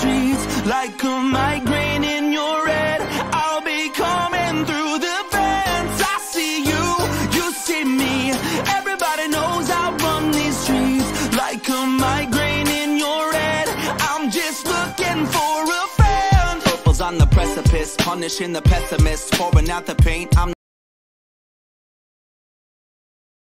streets like a migraine in your head. I'll be coming through the vents. I see you, you see me. Everybody knows I run these streets like a migraine in your head. I'm just looking for a friend. Purple's on the precipice, punishing the pessimists, pouring out the paint. I'm